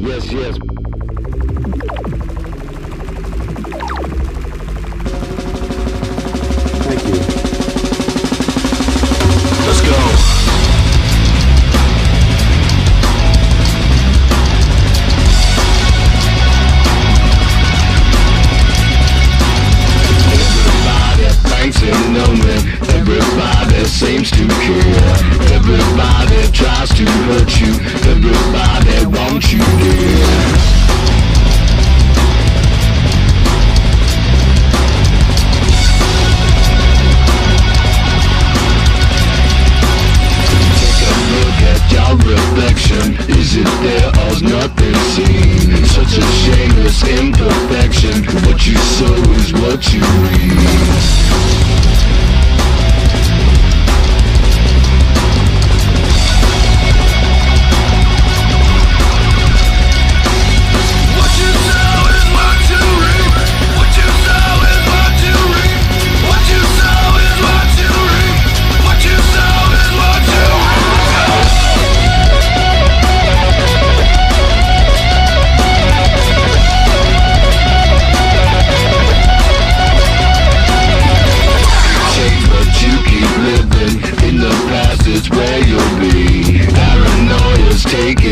Yes, yes. It there or's nothing seen? Such a shameless imperfection. What you sow is what you reap. take it.